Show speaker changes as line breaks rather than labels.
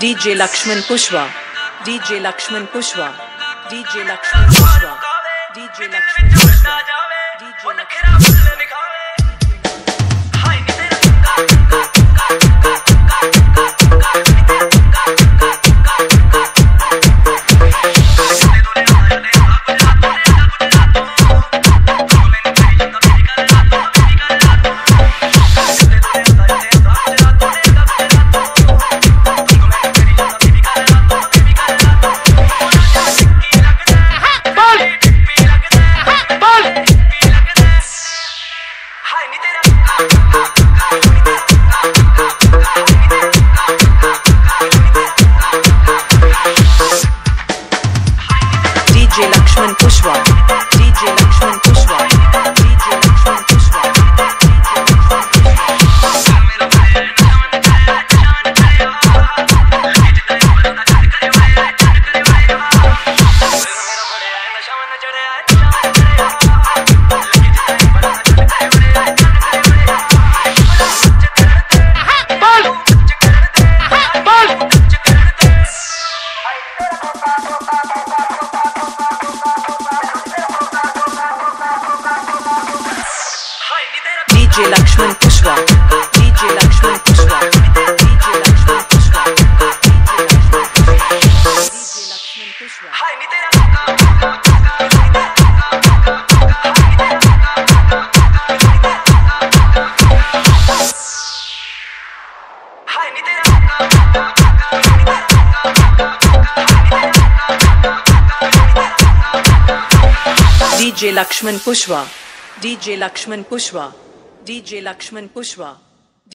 DJ Lakshman Kushwa DJ Lakshman Kushwa DJ Lakshman Kushwa DJ Lakshman Kushwa DJ Lakshman DJ Lakshman Pushwa. DJ Lakshman DJ Lakshman Pushwa DJ Lakshman Pushwa DJ Lakshman Pushwa.